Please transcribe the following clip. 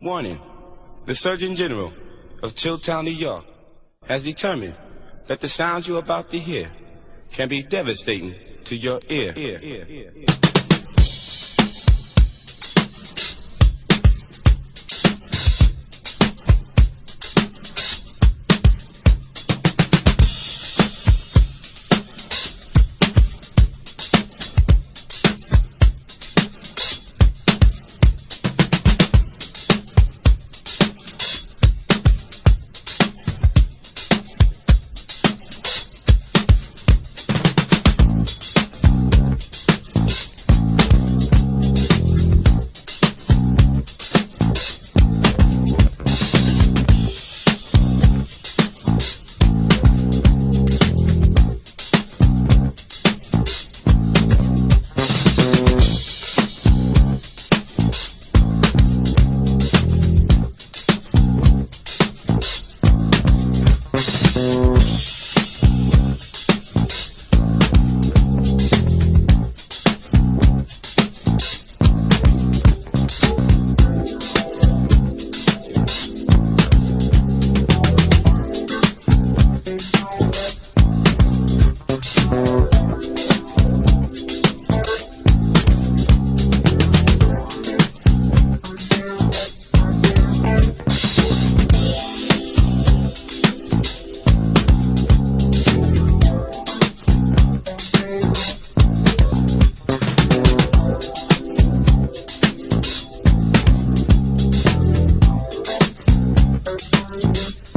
Warning. The Surgeon General of Chilltown, New York has determined that the sounds you're about to hear can be devastating to your ear. ear, ear, ear you.